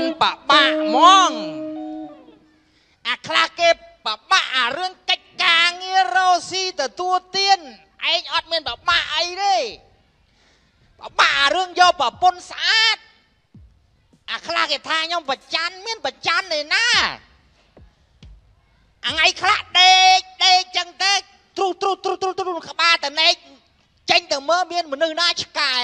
ន់បបាក់ហ្មងអាខ្លះគេបបាក់អារឿងកិច្ចការងាររស់ស៊ីទទួលទានឯងអត់មានបបាក់អីទេបបាក់អារឿងយកប្រពន្ធស្អាតអាខ្លះគេថាខ្ញុំប្រច័នមានប្រច័នទេណាអាថ្ងៃខ្លះដេកដេកចឹងទៅទ្រុសទ្រុសទ្រុសទ្រុសទ្រុសក្បាលតនេកចេញទៅមើលមានមនុស្សណាឆ្កែ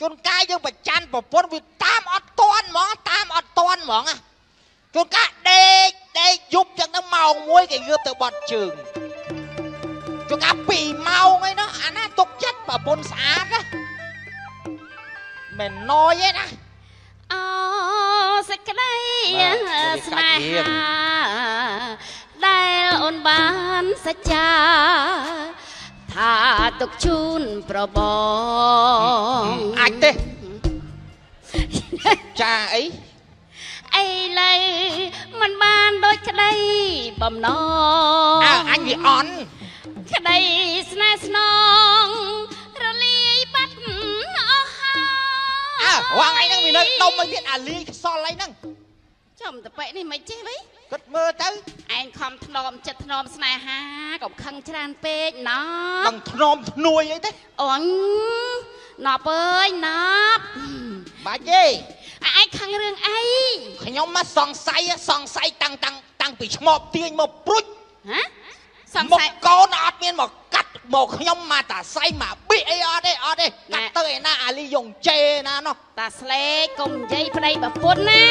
ជួនកាយយើងប្រច័នប្រពន្ធវាតាមអត់តាន់ហ្មងតាមអត់តាន់ហ្មងណាជួនកាយដេកដេកយប់ចឹងទៅម៉ោង1គេងើបទៅបត់ជើងជួនកាយ2ម៉ោងអីនោះអាណាទុកចិត្តប្រពន្ធស្អាតណាមិនណយទេណាអូសេចក្តីបាទស្នេហាដែលអូនបានសច្ចា ថាទុកជូនប្របងអាចទេចាអីអីឡើយมันបានដូចក្តីបំណងអើអញវាអន់ក្តីស្នេហ៍ស្នងរលាយបាត់អស់ហើអើរងថ្ងៃហ្នឹងវានៅដុំឲ្យទៀតអាលីខ្សលអីហ្នឹងចំតប៉ិនេះមិនចេះវៃ គិតមើលទៅឯងខំធ្នមចិត្តធ្នមស្នេហាកុំខឹងច្រើនពេកណោះដឹងធ្នមធ្នួយអីទេអូនណប់អើយណប់បាច់ទេអាឯងខឹងរឿងអីខ្ញុំមកសង្ស័យសង្ស័យតាំងតាំងតាំងពីឆ្មបទាញមកព្រុចហ៎សង្មកស័យកូនអត់មានមកកាត់មកខ្ញុំមកតាស័យមកប៊ីអីអត់ទេអត់ទេកាត់ទៅឯណាអាលីយងជេណានោះតាស្លេកកុំនិយាយប្តីប្រពន្ធណា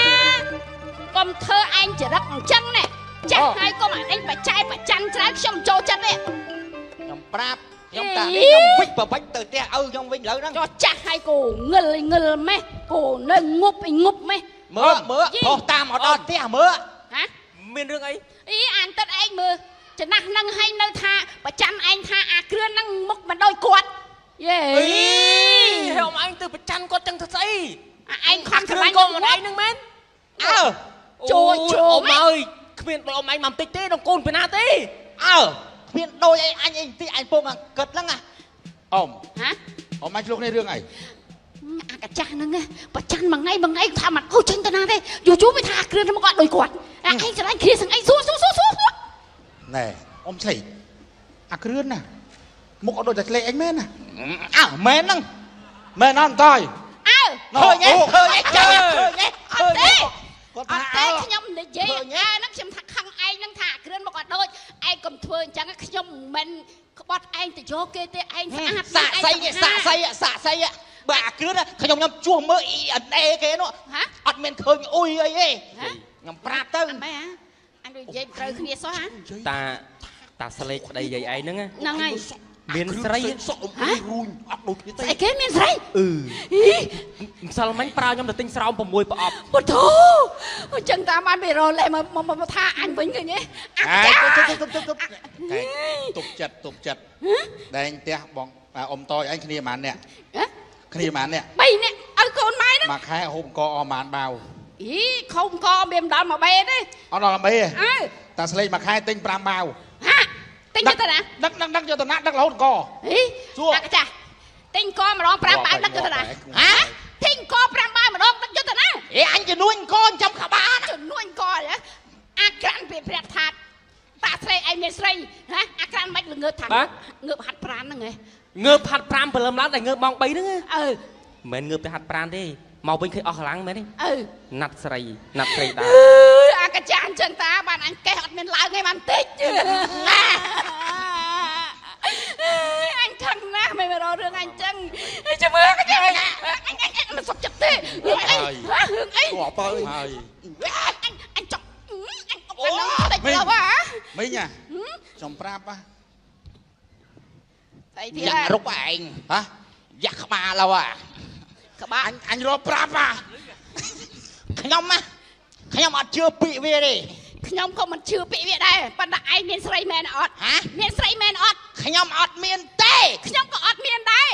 កុំធ្វើឯ ងចរិតអញ្ចឹងណែចាស់ហើយកុំឲ្យឯងបច្ចាយបច្ចាំច្រើនខ្ញុំចូលចិត្តទេខ្ញុំប្រាប់ខ្ញុំអេតានេះខ្ញុំវិចបបិចទៅផ្ទះឪខ្ញុំវិញលើហ្នឹងចោះចាស់ហើយកូងឹលឯងងឹលម៉េះកូនៅងប់ឯងងប់ម៉េះមើលមើលយីខុសតាមអត់ដល់ផ្ទះមើលហ៎មានរឿងអីអីអានទឹកឯងមើលចំណាស់នឹងឲ្យនៅថាប្រចាំឯងថាអាគ្រឿនហ្នឹងមុខមិនដូចគាត់យេអីហេអ៊ំឯងទៅប្រច័នគាត់ចឹងធ្វើស្អីអាឯងខំគ្ស្ររឿងឡាញ់កូនម្នាក់ឯងហ្នឹងមែនអើ ចូលចូលអ៊ំម៉េចអើយគ្មានបងអ៊ំឯងមកបន្តិចទេដល់កូនពីណាទេអើគ្មានដូចអីអញអីទីអញពុំគិតហ្នឹងណាអ៊ំហ៎អ៊ំអាចឆ្លុះនេះរឿងអីអាកាចាស់ហ្នឹងណាប្រចាំមួយថ្ងៃមួយថ្ងៃថាមិនអូចេញទៅណាទេយូរយូរវាថាអាគ្រឿនហ្នឹងមកគាត់ដូចគាត់អាឯងស្រឡាញ់គ្រាសឹងអីសួរសួរសួរសួរសួរណែអ៊ំឆ្លេកអាគ្រឿនណាមុខអត់ដូចតែឆ្លេកអញមែនណាអើមែនហ្នឹងមែនអត់តើអើឃើញទេឃើញទេចាឃើញទេ អត់ទេគាត់អថាត់ទេខ្ញុំនិយាយអើហ្នឹងខ្ញុំថាខឹងឯងហ្នឹងថាអាគ្រឿនមកគាត់ដូចឯងកុំធ្វើអញ្ចឹងខ្ញុំមិនក្បត់ឯងទៅយកគេទេឯងស្អាតសាក់សៃនេះសាក់សៃសាក់សៃបើអាគ្រឿនខ្ញុំខ្ញុំជួសមើល ENA គេនោះហ៎អត់មានឃើញអ៊ុយអីទេហ៎ខ្ញុំប្រាប់ទៅអត់មែនហ៎អញនិយាយត្រូវគ្នាសោះហ៎តាតាស្លេកប្តីយាយឯងហ្នឹងណាហ្នឹងហើយ មានស្រីសុកអ៊ំអ៊ុយរួញអត់ដូចគ្នាស្ទេអីគេមានស្រីអឺអីម្សិលមិញប្រើខ្ញុំទៅទិញស្រោម6ប្រអប់ពុទ្ធោអញ្ចឹងតាមបានវារលែមកមកមកថាអញវិញឃើញទេអាអាយចាទុបទុបទុបទុបកែទុបចិត្តទុបចិត្តដែងផ្ទះបងអាអ៊ំតយអញគ្នាប៉ុន្មានអ្នកហ៎គ្នាប៉ុន្មានអ្នកបីនេះឲ្យកូនម៉ែហ្នឹងមួយខែហូបអង្គអស់ប៉ុន្មានបាវអីខំកមានមិនដល់មកបេទេអត់ដល់អំបីទេអើតាស្លេកមួយខែទិញ5បាវហា ទិញទៅតាណាដឹកដឹកដឹកយកទៅណាដឹករហូតអង្គអីសួរអាចាទិញកម្ដង5បាវដឹកទៅតាណាហ៎ទិញក5បាវម្ដងដឹកទៅតាណាអេអញជំនួញកូនចាំក្បាលណាចំនួនកហ៎អាក្រាន់ពីព្រះថាតតាស្រីឯងមានស្រីហ៎អាក្រាន់មិនល្ងើបថាងើបហាត់ប្រានហ្នឹងហ៎ងើបហាត់5ព្រលឹមឡើងតែងើបម៉ោង3ហ្នឹងណាអឺមិនមែនងើបទៅហាត់ប្រានទេមកវិញឃើញអស់កម្លាំងមែនទេអឺណាត់ស្រីណាត់ស្រីតាអឺអាកា ចាអញ្ចឹងតាបានអញកេះអត់មានឡើងឯងបានតិចអញខឹងណាស់មិនមករករឿងអញអញ្ចឹងចាំមើលកាចាអញអញអញមិនសុខចិត្តទេរឿងអីរឿងអីងាប់ទៅហើយអញអញចង់អញអញតិចទៅហ៎មិញណាខ្ញុំប្រាប់ហ៎ស្អីទៀតយ៉ាក់រុកឯងហ៎យ៉ាក់ក្បាលហើយក្បាលអញអញរកប្រាប់ហ៎ខ្ញុំណា ខ្ញុំអត់ជឿពាក្យវាទេខ្ញុំក៏មិនជឿពាក្យវាដែរប៉ុន្តែឯងមានស្រីមែនអត់ហ៎មានស្រីមែនអត់ខ្ញុំអត់មានទេខ្ញុំក៏អត់មានដែរ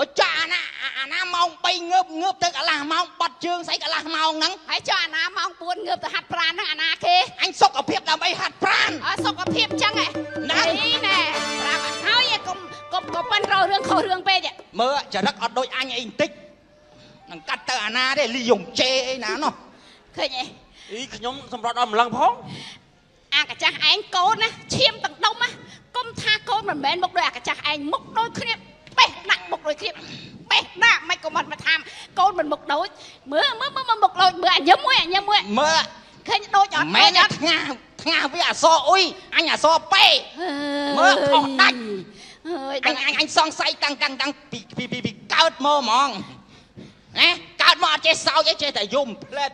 អូចាអាណាអាណាម៉ោង3ងើបងើបទៅកន្លះម៉ោងបាត់ជើងស្អីកន្លះម៉ោងហ្នឹងហើយចុះអាណាម៉ោង4ងើបទៅហាត់ប្រាណហ្នឹងអាណាគេអញសុខភាពដើម្បីហាត់ប្រាណអសុខភាពចឹងហ៎ហ្នឹងនេះណែប្រាប់ឲ្យហើយកុំកុំកុំប៉ិនរករឿងខុសរឿងពេកទេមើលចរិតអត់ដូចអញអីបន្តិចនឹងកាត់ទៅអាអាណាទេលីយងជេអីណានោះ ឃើញអីអីខ្ញុំសម្រត់ដល់ម្លឹងផងអាកាចាស់ឯងកូនណាឈាមទាំងដុំណាកុំថាកូនមិនមែនមុខដូចអាកាចាស់ឯងមុខដូចគ្នាបេះដាក់មុខដូចគ្នាបេះដាក់មិនក៏មិនមកថាកូនមិនមុខដូចមើលមើលមើលមើលមុខដូចមើលអញញឹមមួយអញញឹមមួយមើលឃើញដូចអត់មែនអអត់ត់ថ្ងាថ្ងាវាអសអ៊ុយអញអសប៉េមើលខុសដាច់អើយអញអញអញសង្ស័យតាំងតាំងតាំងពីពីពីពីកើតមកហ្មងណាកើតមកអត់ចេះសោចទេចេះតែយំផ្លែត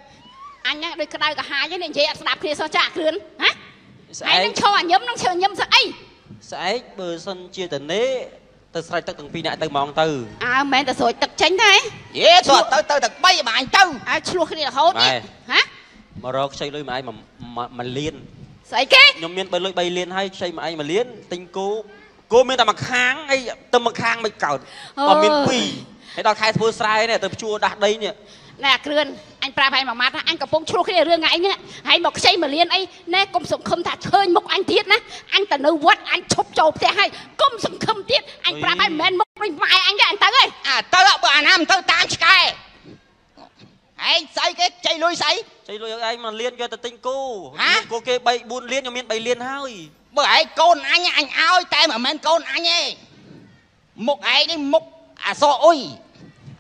អញណាដូចក្តៅកាហាយហ្នឹងនិយាយអត់ស្ដាប់គ្នាសោះចាគ្រឿនហ៎ស្ឯអែងកនឹងឈរអញញឹមនឹងឈរញឹមសឹកអីស្អែកបើសិនជាតនេទៅស្រេចទឹកទាំងពីរនាក់ទៅហ្មងទៅអើមិនមែនតែស្រួយទឹកចេញទេយេទៅទៅទៅទាំង3បាញ់ទៅអើឆ្លោះគ្នារហូតនេះហ៎មករកខ្ចីលុយមួយឯងមួយមួយលានស្អីគេខ្ញុំមានបើលុយ3លានហើយខ្ចីមួយឯងមួយលានទិញគោគោមានតែមួយខាងអីទៅមួយខាងមិនកើតក៏មានពីរហើយដល់ខែធ្វើស្រែនេះទៅភ្ជួរដាស់ដីនេះណែអាគ្រឿន អញប្រាប់ឲ្យមួយម៉ាត់ថាអញកំពុងឆ្លោះគ្នារឿងថ្ងៃនេះហើយមកខ្ចីមួយលានអីណែកុំសង្ឃឹមថាឃើញមុខអញទៀតណាអញទៅនៅវត្តអញឈប់ចូលផ្ទះហើយកុំសង្ឃឹមទៀតអញប្រាប់ឲ្យមិនមែនមុខដូចម៉ែអញទេអញទៅហើយអាទៅបើអាណាមិនទៅតាមឆ្កែឯងស្អីគេចៃលុយស្អីខ្ចីលុយឲ្យឯងមួយលានយកទៅទិញគោហ៎គោគេ3 4លានខ្ញុំមាន3លានហើយបើឯងកូនអញអញឲ្យតែមិនមែនកូនអញទេមុខឯងនេះមុខអសអ៊ុយ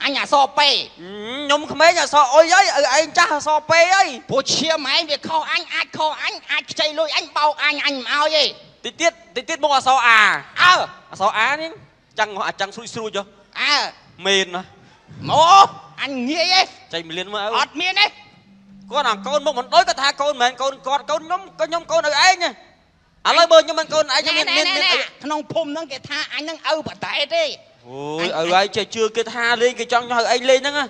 អញអសប៉េខ្ញុំក្មេងអសអុយហើយឲ្យឯងចាស់អសពេអីព្រោះឈាមឯងវាខុសអញអាចខុសអញអាចខ្ចីលុយអញបោកអញអញមិនឲ្យទេតិចទៀតតិចទៀតមកអសអាអើអសអានេះចាំងអាចចាំងស្រួយស្រួយចុះអើមែនណាមកអញងាយទេចៃមួយលានមើលអអើត់មានទេគាត់អាកូនមកមិនដូចគាត់ថាកូនមិនមែនកូនគាត់កូនខ្ញុំក៏ខ្ញុំកូនឲ្យឯងណាឥឡូវបើខ្ញុំមិនកូនឯងខ្ញុំមានមានមានអីក្នុងភូមិហ្នឹងគេថាអញហ្នឹងឪបតែទេ អូយឲ្យឯងចេះជឿគេថាលេងគេចង់ឲ្យឯងលេងហ្នឹងណា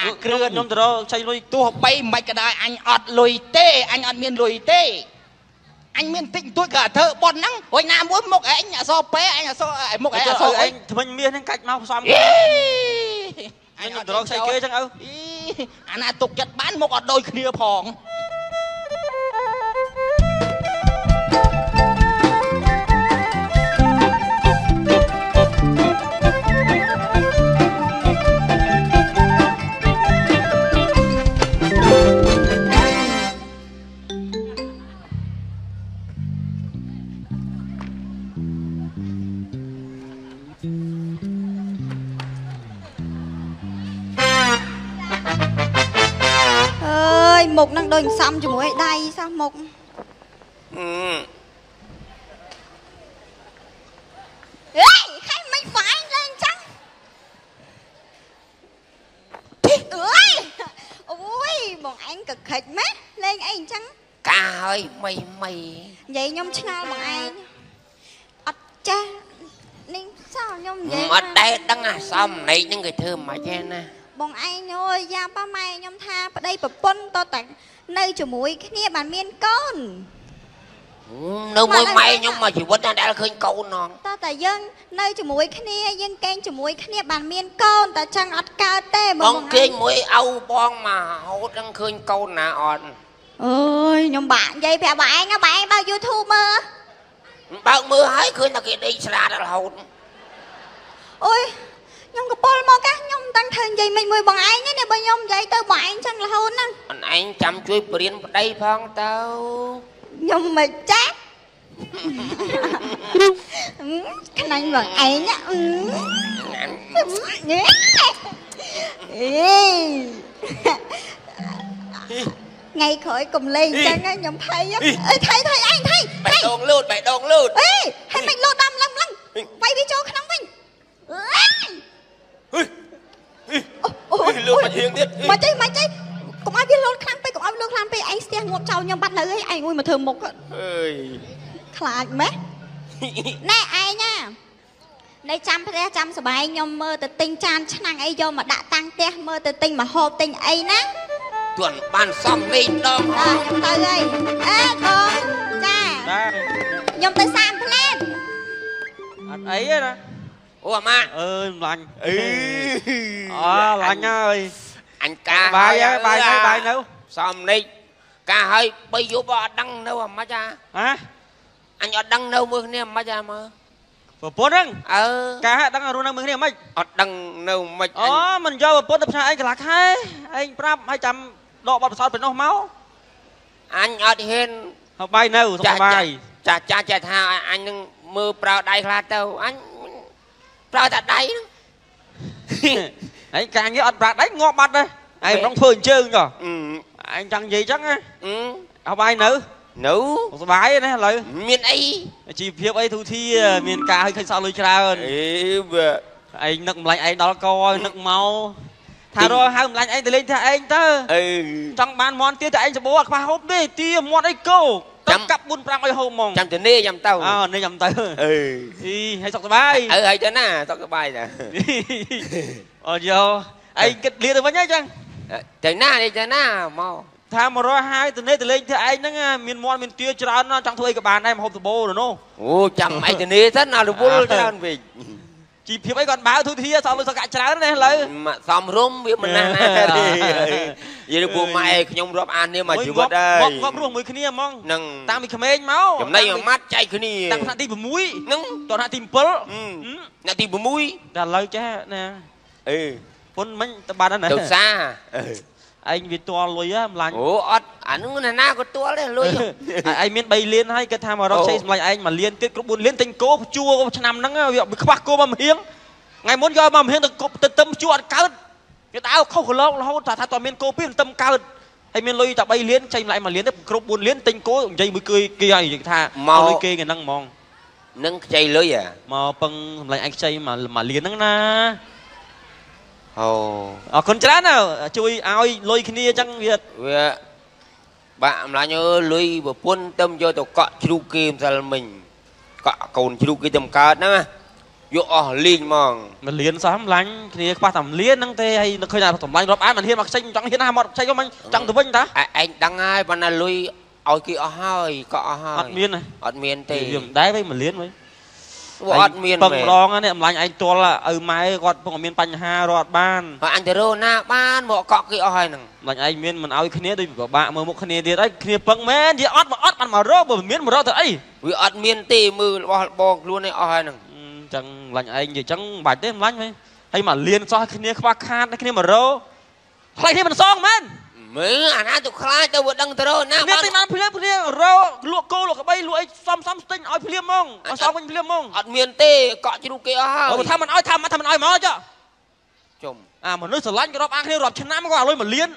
អាគ្រឿនខ្ញុំទៅរកចៃលុយទោះបីមិនក៏ដោយអញអត់លុយទេអញអត់មានលុយទេអញមានតិចតួចក៏ធ្វើប៉ុនហ្នឹងរួយណាមួយមុខឯងអសពេអញអសមុខឯងឲ្យអសឯអីងថ្មិញមាសហ្នឹងកាច់មកផ្សំអីអញខ្ញុំទៅរកចៃគេចឹងឪអីអាណាទុកចិត្តបានមុខអត់ដូចគ្នាផង មុខហ្នឹងដូចសំជាមួយដៃសោះមុខអេយខែមិនហ្វាញលេងចឹងអើយអូយបងឯងក៏ខិចម៉េះលេងអីអញ្ចឹងកាហើយមីមីនិយាយខ្ញុំឆ្ងល់បងឯងអត់ចេះនេះសោះខ្ញុំនិយាយអត់ដែរដឹងអាសំណេកហ្នឹងគេធ្វើមិនចេះណា បងឯងអើយយ៉ាប៉ាម៉ែខ្ញុំថាប្តីប្រពន្ធតតែនៅជាមួយគ្នាបានមានកូននៅមួយម៉ែខ្ញុំមកជីវិតណាដែលឃើញកូនណងតើតែយើងនៅជាមួយគ្នាយើងកេងជាមួយគ្នាបានមានកូនតែចឹងអត់កើតទេបងគេងមួយឪបងមកហូតហ្នឹងឃើញកូនណាអត់អើយខ្ញុំបាក់និយាយប្រាប់បងឯងហ៎បងឯងបើក YouTube មើលបើកមើលហើយឃើញតែគេដេកស្លាតរហូតអូយ ខ្ញុំកពុលមកកាខ្ញុំមិនដឹងធ្វើនិយាយមិនមួយបងឯងទេនេះបើខ្ញុំនិយាយទៅបងឯងចឹងរហូតហ្នឹងអនឯងចាំជួយបរៀនប្តីផងទៅខ្ញុំមិនចាស់ខ្លាញ់បងឯងណាអឺញ៉េអេថ្ងៃក្រោយកុំលេងចឹងណាខ្ញុំភ័យអើយថៃថៃឯងថៃបេះថៃដូងលូតបេះដូងលូតអេហើយមិនលោតតាមឡើងឡើងវាយវាចូលក្នុងវិញអេ អូលូតមកជាងទៀតមកចេះមកចេះកុំឲ្យវាលោតខ្លាំងពេកកុំឲ្យវាលោតខ្លាំងពេកឯងស្ទះងាប់ចោលខ្ញុំបាត់នៅឯងឯងមួយមកធ្វើមុខអើយខ្លាចម៉េះណែឯងណានៅចាំផ្ទះចាំសបាយខ្ញុំមើលទៅទិញចានឆ្នាំងអីយកមកដាក់តាំងផ្ទះមើលទៅទិញមកហូបទិញអីណាទួនបានសំលេងម្ដងអើខ្ញុំទៅហើយអេបងចាដែរខ្ញុំទៅសាមផ្លែតអត់អីទេណា អូអាម៉ាអើយម្លាញ់អឺអូឡាញ់ហើយអញកាបាយហើយបាយហើយបាយនៅសំលេងកាហើយបីយប់អត់ដឹងនៅអាម៉េចអាហ៎អញអត់ដឹងនៅមួយគ្នាអាម៉េចអាមើលប្រពន្ធហ្នឹងអើការហាក់ដឹងរស់នៅមួយគ្នាមិនអត់ដឹងនៅមិនអូអញមិនយកប្រពន្ធទៅផ្សារឯងកន្លះខែឯងប្រាប់ឲ្យចាំដកបទពិសោធន៍ពីនោះមកអញអត់ហ៊ានហើយបាយនៅសុខចាស់សប្បាយចាស់ចាស់ចាស់ថាអញនឹងមើលប្រើដៃខ្លះទៅអញ ប្រើតែដៃហ្នឹងហើយការងារអត់ប្រើដៃងាប់បាត់ទេហើយមិនធ្វើអញ្ជើញក៏អញចង់និយាយចឹងណាអស់បាយនៅនៅសុបាយណាឥឡូវមានអីអាជីវភាពអីទូធាមានការឲ្យឃើញសល់លុយច្រើនអេឯងនឹកម្លាញ់ឯងដល់កនឹកមកថារកហៅម្លាញ់ឯងទៅលេងតែឯងទៅចង់បានមន់ទៀតតែឯងសបោអត់ខ្វះហូបទេទាមត់អីកោ ចាំចាំកាប់4 5ឲ្យហូបហ្មងចាំទៅនេះចាំទៅអើនេះចាំទៅអឺអីឲ្យសុខសប្បាយអើហើយទៅណាសុខសប្បាយតាអូយកឯងគិតលៀទៅវិញហីចឹងទៅណានេះទៅណាមកថាមករកហើយទៅនេះទៅលេងផ្ទះឯងហ្នឹងមានមន់មានទាច្រើនណាស់ចង់ធ្វើអីក៏បានដែរមកហូបសបោទៅនោះអូចាំអីទៅនេះសិនណារវល់ច្រើនពេក ជីវភាពអីគាត់បើទូធាសល់លុយសកាក់ច្រើនណាស់ឥឡូវមកសំរុំវាមិនណាស់ណាទេយីពួកម៉ែខ្ញុំរាប់អាននេះមកជីវិតហើងាយប់ងាប់រស់មួយគ្នាហ្មងនឹងតាំងពីក្មេងមកចំណៃមួយម៉ាត់ចែកគ្នាតាំងថ្នាក់ទី6នឹងតថ្នាក់ទី7អឺអ្នកទី6តែឥឡូវចេះណាអឺពុនមិញទៅបានណាទៅសាអឺ ឯងវាទាល់លុយហ៎ម្លាញ់អូអត់អានោះណាណាក៏ទាល់ដែរលុយឯងមាន3លានហើយគាត់ថាមករកអូជ័យសម្លាញ់ឯងមួយលានទៀតគ្រប់4លានទិញគោជួឆ្នាំហ្នឹងវាខ្វះគោមកមហៀងថ្ងៃមុនយកមកមហៀងទៅគប់ទៅទឹមជួអត់កើតវាទៅខុសគីឡូរហូតថាថាតើមានគោពីទឹមកើតហើយមានលុយតែ3លានចៃម្លាញ់មួយលានទៅគ្រប់4លានទិញគោនិយាយមួយគឺគេឲ្យនិយាយថាមកលុយគេគេហ្នឹងហ្មងនឹងខ្ចីលុយអាមកពឹងសម្លាញ់ឯងខ្ចីមួយមួយលានហ្នឹងណា អូអរគុណច្រើនណាជួយឲ្យលុយគ្នាអញ្ចឹងវាវាបាក់ម្លាញ់អើយលុយប្រពន្ធទៅយកទៅកក់ជ្រូកគេម្សិលមិញកក់កូនជ្រូកគេទៅកើតហ្នឹងណាយកអស់លីងហ្មងមួយលានសោះម្លាញ់គ្នាខ្វះតែមួយលានហ្នឹងទេហើយនឹកឃើញថាសម្លាញ់រាប់អានមិនហ៊ានមកខ្ចីចង់ហ៊ានណាមកខ្ចីក៏មិនចង់ទៅវិញតាឯឯងដឹងហើយប៉ុន្តែលុយឲ្យគេអស់ហើយកក់អស់ហើយអត់មានទេអត់មានទេវាមិនដែរវិញមួយលានវិញ វាអត់មានពឹងមែនម្ដងហ្នឹងម្លាញ់ឯងទាល់ឪម៉ែគាត់ពងមានបញ្ហារត់បានហើយអញទៅរកណាបានមកកក់គេអស់ហើយហ្នឹងម្លាញ់ឯងមានមិនឲ្យគ្នាដូចពិបាកមើលមុខគ្នាទៀតហើយគ្នាពឹងមែននិយាយអត់មកអត់បានមករកបើមិនមានមករកទៅអីវាអត់មានទេមើលរបស់បងខ្លួនឯងអស់ហើយហ្នឹងអញ្ចឹងម្លាញ់ឯងនិយាយអញ្ចឹងមិនបាច់ទេម្លាញ់វិញហើយមកលានសោះគ្នាខ្វះខាតគ្នាមករកខ្លាចគ្នាមិនសងមែន មើលអាណាទៅខ្លាចទៅវាដឹងទៅរកណាគ្នាបានទិញបានភ្លាមភ្លាមរកលក់គោលក់ក្បីលក់អីសំសំស្ទិញឲ្យភ្លាមហ្មងឲ្យសងវិញភ្លាមហ្មងអត់មានទេកក់ជ្រូកគេអស់ហើយបើថាមិនឲ្យថាមិនថាមិនឲ្យមកចុះជុំអាមនុស្សស្រឡាញ់ក៏រាប់អានគ្នារាប់ឆ្នាំក៏ឲ្យលុយមួយលាន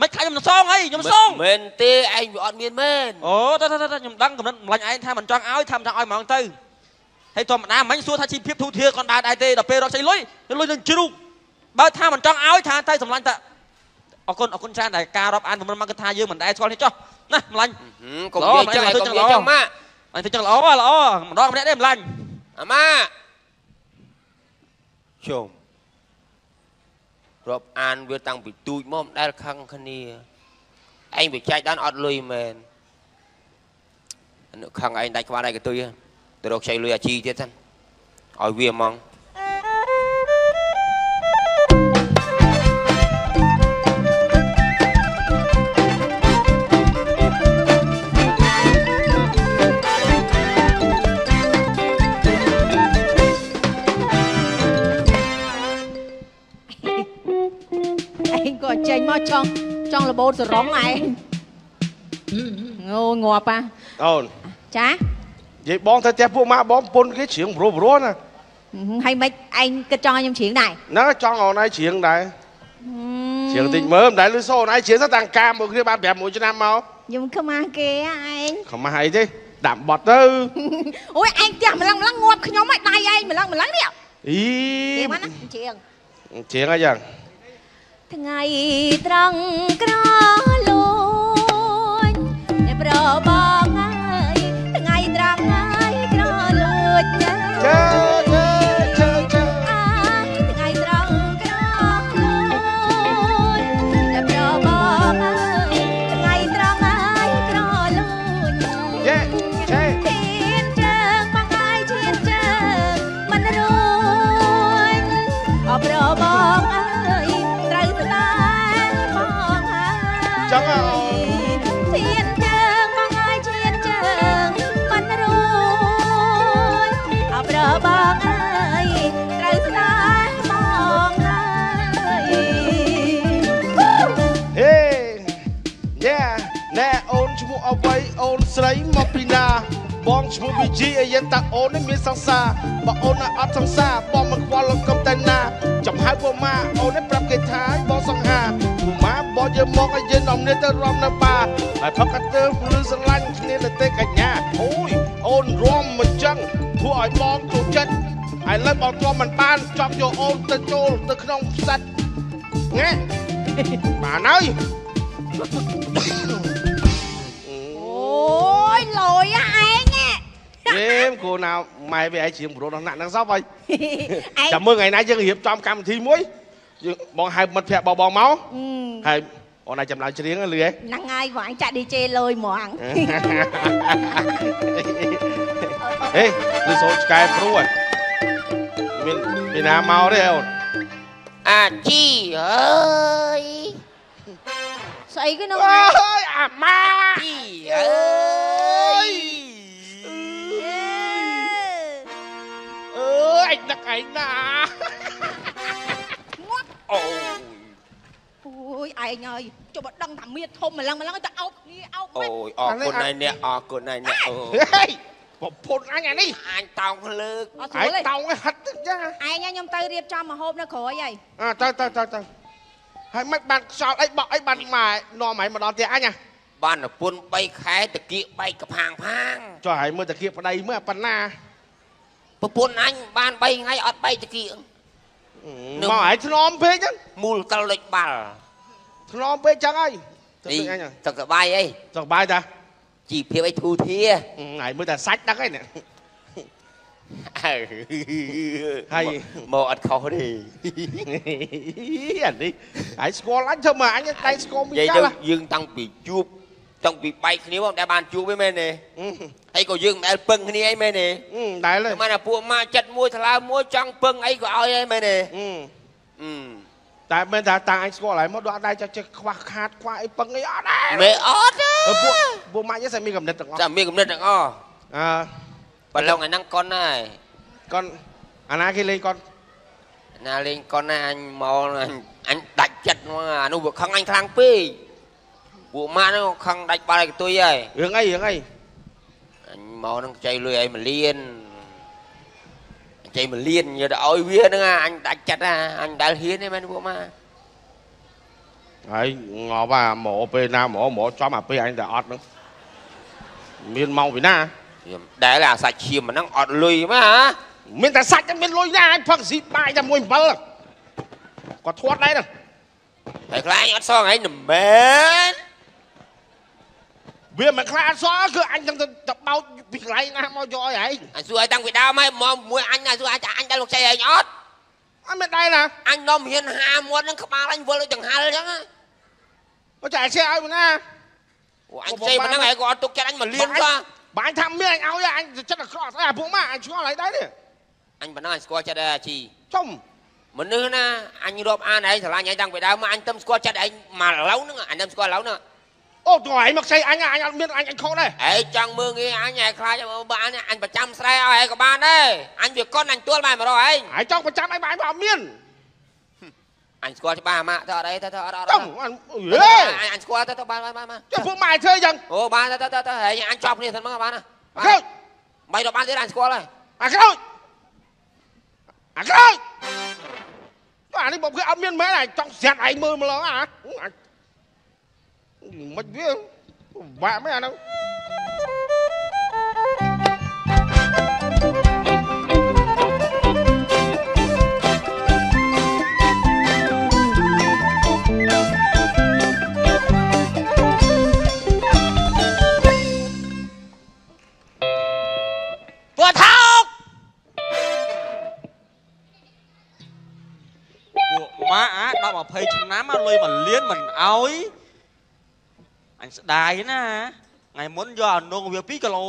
មិនខ្លាចខ្ញុំសងអីខ្ញុំសងមែនទេឯងវាអត់មានមែនអូតើតើខ្ញុំដឹងកំណត់ម្លាញ់ឯងថាមិនចង់ឲ្យថាមិនចង់ឲ្យហ្មងទៅហើយធម្មតាមិញសួរថាជីវភាពធូធាគាត់ដើរដែរទេដល់ពេលរកស្អីលុយលុយនឹងជ្រូកបើថាមិនចង់ឲ្យថាទៅសម្លាញ់តា អរគុណអរគុណច្រើនដែលការរាប់អានមិនមកគាត់ថាយើងមិនដែរស្គាល់នេះចុះណាម្លាញ់ហឹមកុំនិយាយចឹងហើយកុំនិយាយចឹងម៉ាក់អញទៅចឹងល្អល្អម្ដងម្នាក់ទេម្លាញ់អាម៉ាក់ជុំរាប់អានវាតាំងពីទូចមកមិនដែលខឹងគ្នាឯងវាចែកដល់អត់លុយមែនអានោះខឹងឯងដាច់ក្បាលឯងក៏ទុយហ៎ទៅរកខ្ចីលុយអាជីទៀតសិនឲ្យវាហ្មង បូតសរងឯងអូងាប់ប៉ាអូនចានិយាយបងទៅផ្ទះពួកម៉ាក់បងពុនគេច្រៀងព្រោះព្រោះណាហើយមិនឯងគិតចង់ឲ្យខ្ញុំច្រៀងដែរហ្នឹងចង់អូនឯងច្រៀងដែរច្រៀងតិចមើលមិនដែលលឺសូអូនឯងច្រៀងទៅតាំងការមួយគ្នាបាន5 1ឆ្នាំមកខ្ញុំខ្មាស់គេហ៎ឯងខំមកអីទេដាក់បត់ទៅអូយឯងផ្ទះម្លឹងម្លឹងងាប់ខ្ញុំឲ្យដៃឯងម្លឹងម្លឹងនេះអីច្រៀងមកណាច្រៀងច្រៀងអីយ៉ាង ថ្ងៃត្រង់ក្រលួចអ្នកប្របង អូនស្រីមកពីណា បងឈ្មោះវិជីអីយ៉ាងតាអូននេះមានសង្សារបើអូនណាអត់សង្សារបងមិនខ្វល់លោកកុំតែណាចំហៅពួកម៉ាអូននេះប្រាប់គេថាឲ្យបងសង្ហាពួកម៉ាបងយើងមកឲ្យយើងនាំគ្នាទៅរំនៅបារហើយផឹកកាទើលឺស្រឡាញ់គ្នានៅទេកញ្ញាអូយអូនរំមិនចឹងធ្វើឲ្យបងចូលចិត្តហើយលើបងទ្រាំមិនបានចាប់យកអូនទៅចូលទៅក្នុងផ្សិតង៉ែបានហើយ អូយលយ á ឯង á យេមគូណាម៉ែវាឯងជាងប្រូដល់ណាក់ហ្នឹងសោះហើយឯងចាំមើលថ្ងៃណាយើងរៀបចំកម្មវិធីមួយយើងបងហៅមិត្តភក្តិបងបងមក Ừ, ហើយអូនអាចចម្លើយច្អើយអញដឹកឯងណាអូយអូយឯងហើយចុះបើដឹងថាមានធំម្លឹងម្លឹងទៅអោបគ្នាអោបអូម៉េចយអរគុណណាស់អ្នកអរគុណណាស់អ្នកអូហេប្រពន្ធអញអានេះអញតោងលើកអត់ស្ឯរួលងទេតោងឲ្យហិតទឹកចាឯងហ่ะខ្ញុំទៅរៀបចំម្ហូបនៅក្រោយហើយអើទៅទៅទៅទៅហើយមិនបានខ្យល់អីបក់អីបានម៉ែនាំឲ្យមកដល់ផ្ទះអញហ៎បានប្រពន្ធ3ខែតាគៀកបែកកផាងផាងចុះហើយមើលតាគៀបប្តីមើលប៉ុណ្ណា ប្រពន្ធអញបាន3ថ្ងៃអត់បែកតាគៀកមកឲ្យធ្នមពេកហ្នឹងមូលកលលិចបាល់ធ្នមពេកចឹងហើយទៅនេះពេកអញហ៎ទឹកសបាយអីសប្បាយតាជីភាពអីធូធាហើយមើលតែសាច់ដឹកឯនេះអើហើយមកអត់ខុសទេអានេះហើយស្គាល់អញធ្វើមកអញតែស្គាល់មីនិយាយកាទៅលយើងតាំងពីជួប តាំងពីបែកគ្នាមកមិនដែលបានជួបទេមែនទេហើយក៏យើងមិនដែលពឹងគ្នាអីមែនទេដែរលើតែមិនថាពួកម៉ាចិត្តមួយថ្លើមមួយចង់ពឹងអីក៏ឲ្យឯងមែនទេអឺតែមែនថាតាំងអញស្គាល់ហើយមកដល់ដៃចេះចេះខ្វះខាតខ្វះអីពឹងអីអត់ដែរមេអត់ទេអឺពួកពួកម៉ាក់យើងតែមានកំណត់ទាំងអស់តែមានគំនិតទាំងអស់អឺបើឡងឯហ្នឹងកុនហើយកនអាណាគេលេងកនណាលេងកុនណាអញមកអញអញដាច់ចិត្តមកអានោះវាខឹងអញខ្លាំងពេក ពួកម៉ាហ្នឹងខឹងដាច់បាល់ឲ្យកតុយហើយរឿងអីរឿងអីអញមកហ្នឹងចៃលុយឲ្យមួយលានចៃមួយលានយកទៅឲ្យវាហ្នឹងអាអញដាច់ចិត្តណាអញដែលហ៊ានទេមែនពួកម៉ាហើយងប់អាហ្មពេលណាហ្មហ្មចំអាពេលអញតែអត់ហ្នឹងមានមកពីណាខ្ញុំដែលអាសាច់ឈាមហ្នឹងអត់លុយមកហ៎មានតែសាច់តែមានលុយណាអញផឹកស៊ីបាយតែមួយអំបិលគាត់ធាត់ដែរហ្នឹងតែខ្លាញ់អត់សងឯងមិនមែន វាមិនខ្លាចអត់សល់គឺអញនឹងទៅទៅបោកពីកន្លែងណាមកយកឲ្យឯងអញសួរឲ្យតាំងពីដើមហើយមកមួយអញណាសួរអាចអញដែលលោកចៃឯងអត់អត់មានដែរណាអញនាំហ៊ានហាមាត់ហ្នឹងក្បាលអញវល់ដូចចង្ហល់អញ្ចឹងណាមកចាក់ជាឲ្យពីណាអូអញផ្សេងប៉ុណ្ណឹងហើយក៏អត់ទុកចិត្តអញមកលៀនសោះបាញ់ថាមានអញឲ្យអញចិត្តអាក្រក់ស្អីអាពួកម៉ាអញឆ្ងល់ហើយដែរនេះអញប៉ុណ្ណឹងអញស្គាល់ចិត្តដែរអាជីចំមនុស្សណាអញរាប់អានឯងស្រឡាញ់ឯងតាំងពីដើមមកអញទៅស្គាល់ចិត្តឯងមកឡូវហ្នឹងអញទៅស្គាល់ឡូវហ្នឹង អូតើឯងមកខ្ចីអញអញអត់មានអញអញខុសដែរឯងចង់មើងងាយអញឯងខ្លាចបើអញអញប្រចាំស្រែឲ្យឯងក៏បានដែរអញវាកុនអញទួលបានមករកឯងហើយចង់ប្រចាំអញបាញ់មកអត់មានអញស្គាល់ច្បាស់អាម៉ាក់ទៅអត់អីទៅទៅអត់អត់ចំអញហេអញអញស្គាល់ទៅទៅបានបានបានចុះពួកម៉ែធ្វើអញ្ចឹងអូបានទៅទៅទៅហើយអញចប់គ្នាសិនមកបានណាអាក្រោចបាយដល់បានទៀតអញស្គាល់ហើយអាក្រោចអាក្រោចអានេះបងគឺអត់មានមែនអញចង់ស្រាត់ឯងមើលម្លងអាមិនវាបាក់មែនអាហ្នឹងពួកថោកពួកម៉ាអា10 20ឆ្នាំមកលុយមកលៀនមិន អោយអញស្ដាយណាថ្ងៃមុនយកអានងវា2គីឡូ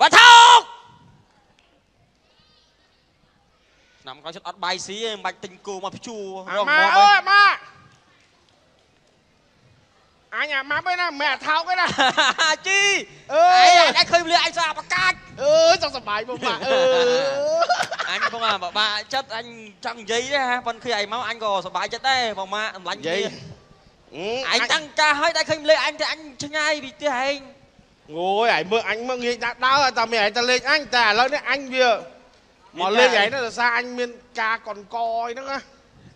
បើថោកឆ្នាំក្រោយចិត្តអត់បាយស៊ីទេមិនបាច់ទិញគោមកភ្ជួរអារកម៉ាងាប់អើហើយយម៉ាអញអាម៉ាបែណាម៉ែថោកឯណាជីអើអេយអញឃើញលឿអញសាបកាច់អើយចង់សប្បាយមកម៉ាអើអញផងអាបបាក់ចិត្តអញចង់និយាយដែរហ่าប៉ុន្តែឃើញឯងមកអញក៏សប្បាយចិត្តដែរបងម៉ាអំឡាញ់និយាយគ្នាន អញតាំងការឲ្យតែឃើញលេខអញតែអញឆ្ងាយពីផ្ទះឯងអូយឯងមើលអញមើលងាយដាក់ដើរតែមានឯងតែលេខអញតែឥឡូវនេះអញវាមកលេខឯងហ្នឹងដោយសារអញមានការកនកយហ្នឹងណា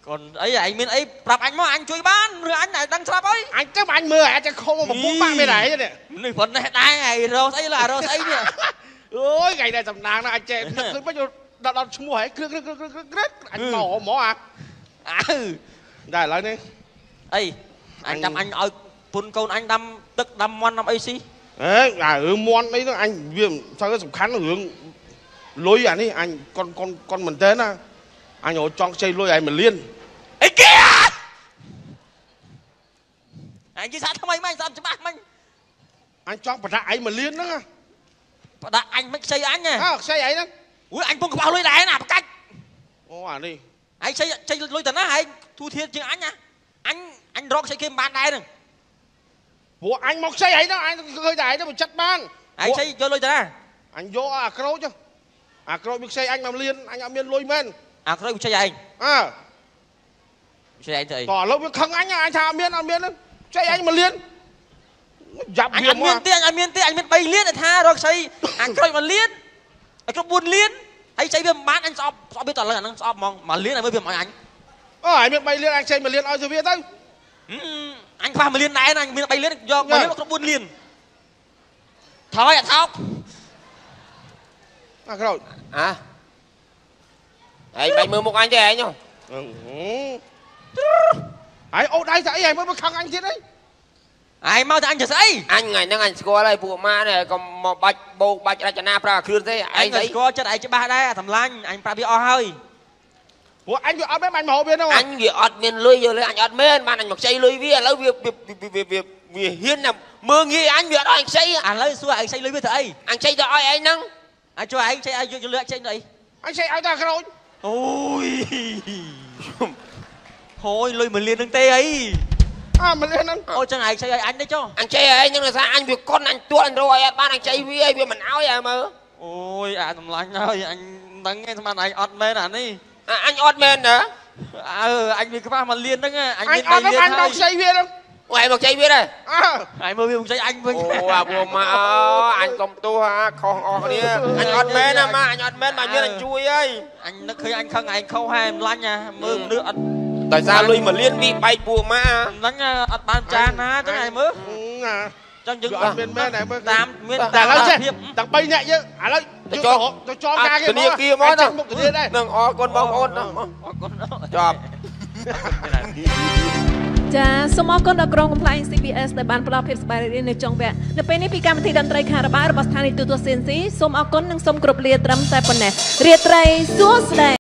កូនអីឯងមានអីប្រាប់អញមកអញជួយបានឬអញឲ្យដឹងស្រាប់អីអញទៅអញមើលអាចខំមកពុកបាក់មានឯងនេះនេះប៉ុណ្ណេះដែរឯងរោស្អីឡើយរោស្អីនេះអូយថ្ងៃនេះសំណាងណាស់អញចេះនឹកឃើញមិនដល់ដល់ឈ្មោះហើយគ្រឿងគ្រឿងគ្រឿងគ្រឿងគ្រឿងគ្រឿងអញមកហ្មងអាអើតែឥឡូវនេះអី អញចាំអញឲ្យពុនកូនអញដាំទឹកដាំមន់ដាំអីស៊ីអេអារឿងមន់អីហ្នឹងអញវាមិនសូវសំខាន់រឿងលុយអានេះអញកុនកុនកុនមែនតើណាអញរកចង់ខ្ចីលុយឯងមួយលានអីគេអញនិយាយថាថ្មីមិនស្អាប់ច្បាស់មិនអញចង់ប្រដាក់ឯងមួយលានហ្នឹងណាបដាក់អញមិនខ្ចីអញណាអើខ្ចីឯងហ្នឹងអូយអញពងក្បោលុយដែរណាបកាច់អូអានេះឯងខ្ចីខ្ចីលុយទៅណាឯងទូធាតជាងអញណាអញអញ រកខ្ចីគេមិនបានដែរហ្នឹងព្រោះអញមកខ្ចីឯងហ្នឹងអញឃើញតែឯងទៅបញ្ចិតបានឯងខ្ចីយកលុយទៅណាអញយកអាក្រូចអាក្រូចវាខ្ចីអញមួយលានអញអត់មានលុយមែនអាក្រោយខ្ចីឯងអើខ្ចីឯងទៅអីតោះឥឡូវវាខឹងអញអញថាអត់មានអត់មានហ្នឹងខ្ចីអញមួយលានយ៉ាប់អញវាអត់មកមានទេអញអត់មានទេអញមាន3លានតែថារកខ្ចីអញក្រោយ1លានអញគ្រប់4លានហើយខ្ចីវាមិនបានអញស្អប់ស្អប់វាតឥឡូវអាហ្នឹងស្អប់ហ្មង1លានឲ្យវាមិនឲ្យអញអូអញមាន3លានអញខ្ចីមួយលានឲ្យទៅវាទៅហឹម អញខ្វះ1លានដែរណាអញមាន3លានយក1លានគ្រប់4លានថយអាថោកអាក្រូចហ៎ឯងបាច់មើលមុខអញទេឯងហ៎ហើយអូដៃស្អីហើយមើលមកខឹងអញទៀតអីឯងមកតែអញទៅស្អីអញថ្ងៃហ្នឹងអញស្គាល់ហើយពួកម៉ានេះកុំមកបាច់បោកបាច់រចនាប្រើអាគ្រឿងទេឯឯងងទៅស្អីស្គាល់ចិត្តឯងច្បាស់ដែរអាសម្លាញ់អញប្រាប់វាអស់ហើយ ព្រោះអញវាអត់មែនបាញ់មកហូបវាហ្នឹងអញវាអត់មានលុយយកលើអញអត់មែនបានអញមកខ្ចីលុយវាឥឡូវវាវាវាវាវាហ៊ានណាមើងងាយអញវាអត់ឲ្យអញខ្ចីឥឡូវសួរឯងខ្ចីលុយវាទៅអីអញខ្ចីទៅឲ្យឯងហ្នឹងអញជួយឯងខ្ចីឲ្យយកលុយខ្ចីទៅអីអញខ្ចីឲ្យតែក្រូចអូយហូយលុយ1លាននឹងទេអីអាមួយលានហ្នឹងអូចឹងឯងខ្ចីឲ្យអញទេចុះអញខ្ចីឲ្យឯងហ្នឹងដោយសារអញវាកុនអញទួតអញរកឲ្យអត់បានអញខ្ចីវាឲ្យវាមិនឲ្យឲ្យមើលអូយអាសម្លាញ់ហើយអញដឹងឯងស្មានឯងអត់មែនអានេះ អញអត់មែនណាអើអញមានខ្វះ1លានហ្នឹងអញអញមានអត់3លាអញនមកហើយខ្ចីវាហ្នឹងអូឯងមកខ្ចីវាដែរអើឯងមើលវាខ្ចីអញវិញអូអាពួកម៉ាអញកុំទោសអាខុសអស់គ្នាអញអត់មែនណាម៉ាអញអត់មែនមកមានអញជួយហើយអញនឹកឃើញអញខឹងឯងខុសហើយម្លាញ់ណាមើលមនុស្សអត់ដោយសារលុយ1លានពីបែកពួកម៉ាហ្នឹងអត់បានចានណាចឹងឯងមើលណាចឹងយើងវាអត់មានមែនតែមើលតាមមានតែឥឡូវចេះភាពទាំង3នាក់យើងឥឡូវ យើងទៅទៅចងការគេធនាគារមកទៅមុខធានដែរនឹងអរគុណបងប្អូនណាអរគុណចប់ចាសូមអរគុណដល់ក្រុម compliance CBS ដែលបានផ្ដល់ភាពសប្បាយរីករាយនៅចុងវគ្គនៅពេលនេះពីកម្មវិធីតន្ត្រីខារ៉ាបាវរបស់ស្ថានីយទូរទស្សន៍ CNC សូមអរគុណនិងសូមគោរពលាត្រឹមតែប៉ុណ្ណេះរាត្រីសួស្តី